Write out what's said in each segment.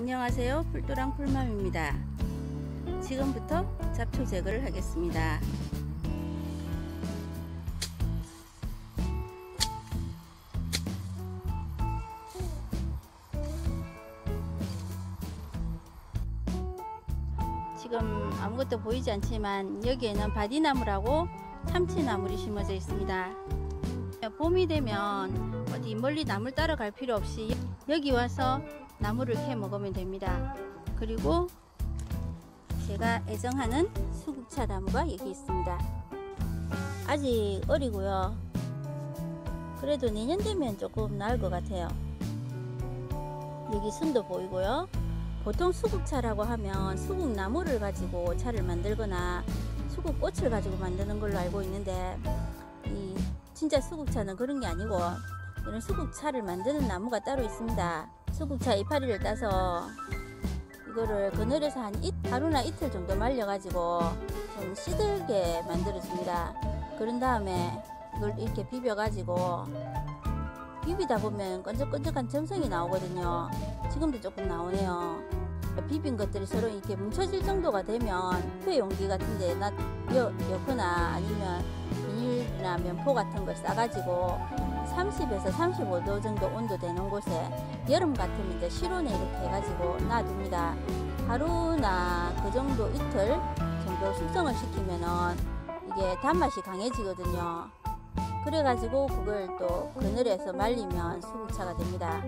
안녕하세요. 풀뚜랑 풀맘입니다. 지금부터 잡초 제거를 하겠습니다. 지금 아무것도 보이지 않지만 여기에는 바디나물하고 참취나물이 심어져 있습니다. 봄이 되면 어디 멀리 나물 따러 갈 필요 없이 여기 와서 나무를 캐 먹으면 됩니다. 그리고 제가 애정하는 수국차 나무가 여기 있습니다. 아직 어리고요. 그래도 내년 되면 조금 나을 것 같아요. 여기 순도 보이고요. 보통 수국차라고 하면 수국나무를 가지고 차를 만들거나 수국꽃을 가지고 만드는 걸로 알고 있는데 이 진짜 수국차는 그런 게 아니고 이런 수국차를 만드는 나무가 따로 있습니다 수국차 이파리를 따서 이거를 그늘에서 한 이, 하루나 이틀 정도 말려 가지고 좀 시들게 만들어 줍니다. 그런 다음에 이걸 이렇게 비벼 가지고 비비다 보면 끈적끈적한 점성이 나오거든요. 지금도 조금 나오네요. 비빈 것들이 서로 이렇게 뭉쳐질 정도가 되면 회 용기 같은데 나 여, 여거나 아니면 비닐이나 면포 같은 걸 싸가지고 30에서 35도 정도 온도 되는 곳에 여름 같으면 이제 실온에 이렇게 해가지고 놔둡니다. 하루나 그 정도 이틀 정도 숙성을 시키면은 이게 단맛이 강해지거든요. 그래가지고 그걸 또 그늘에서 말리면 수국차가 됩니다.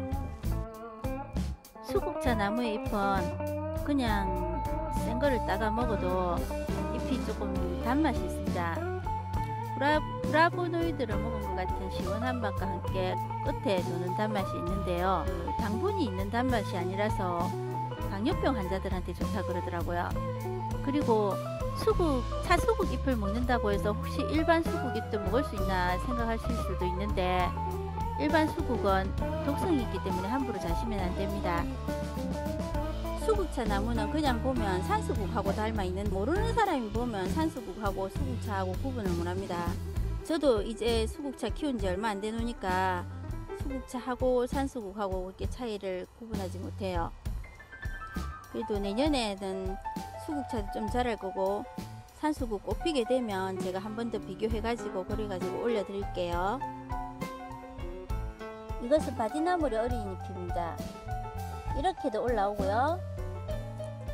수국차 나무의 잎은 그냥 생 거를 따가 먹어도 잎이 조금 단맛이 있습니다. 브라, 브라 보노이드를 먹은 것 같은 시원한 맛과 함께 끝에 도는 단맛이 있는데요. 당분이 있는 단맛이 아니라서 당뇨병 환자들한테 좋다 그러더라고요. 그리고 수국, 차수국 잎을 먹는다고 해서 혹시 일반 수국 잎도 먹을 수 있나 생각하실 수도 있는데 일반 수국은 독성이 있기 때문에 함부로 자시면 안 됩니다. 수국차 나무는 그냥 보면 산수국하고 닮아 있는 모르는 사람이 보면 산수국하고 수국차하고 구분을 못합니다. 저도 이제 수국차 키운 지 얼마 안 되노니까 수국차하고 산수국하고 그렇게 차이를 구분하지 못해요. 그래도 내년에는 수국차도 좀 자랄 거고 산수국 꼭 피게 되면 제가 한 번 더 비교해 가지고 그래 가지고 올려 드릴게요. 이것은 바디나물의 어린 잎입니다. 이렇게도 올라오고요.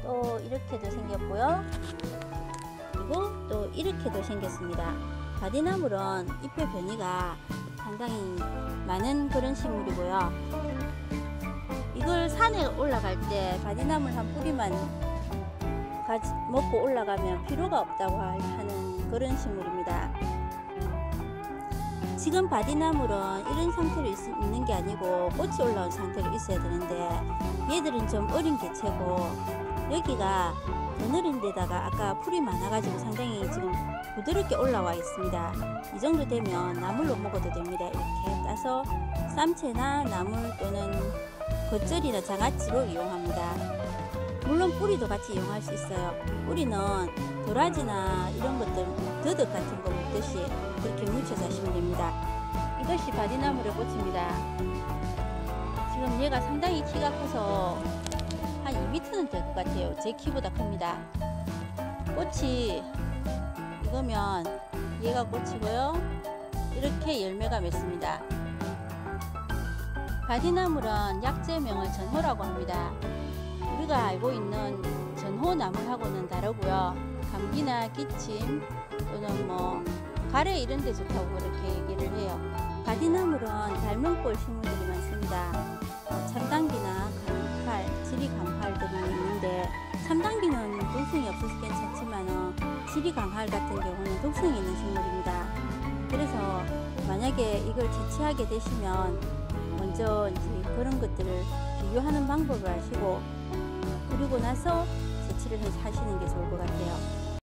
또 이렇게도 생겼고요. 그리고 또 이렇게도 생겼습니다. 바디나물은 잎의 변이가 상당히 많은 그런 식물이고요. 이걸 산에 올라갈 때 바디나물 한 뿌리만 먹고 올라가면 필요가 없다고 하는 그런 식물입니다. 지금 바디나물은 이런 상태로 있, 는게 아니고 꽃이 올라온 상태로 있어야 되는데 얘들은 좀 어린 개체고 여기가 그늘인 데다가 아까 풀이 많아가지고 상당히 지금 부드럽게 올라와 있습니다. 이 정도 되면 나물로 먹어도 됩니다. 이렇게 따서 쌈채나 나물 또는 겉절이나 장아찌로 이용합니다. 물론 뿌리도 같이 이용할 수 있어요. 뿌리는 도라지나 이런 것들 더덕 같은 거 먹듯이 그렇게 무쳐서 하시면 됩니다. 이것이 바디나물의 꽃입니다. 지금 얘가 상당히 키가 커서 한 2m는 될 것 같아요. 제 키보다 큽니다. 꽃이 익으면 얘가 꽃이고요. 이렇게 열매가 맺습니다. 바디나물은 약재명을 전호라고 합니다. 우리가 알고 있는 전호나물하고는 다르고요. 감기나 기침 또는 뭐 가래 이런 데 좋다고 그렇게 얘기를 해요. 바디나물은 닮은 꼴 식물들이 많습니다 3단기는 독성이 없어서 괜찮지만 어, 지비 강할 같은 경우는 독성이 있는 식물입니다. 그래서 만약에 이걸 채취하게 되시면 먼저 이제 그런 것들을 비교하는 방법을 아시고 그리고 나서 채취를 해서 하시는 게 좋을 것 같아요.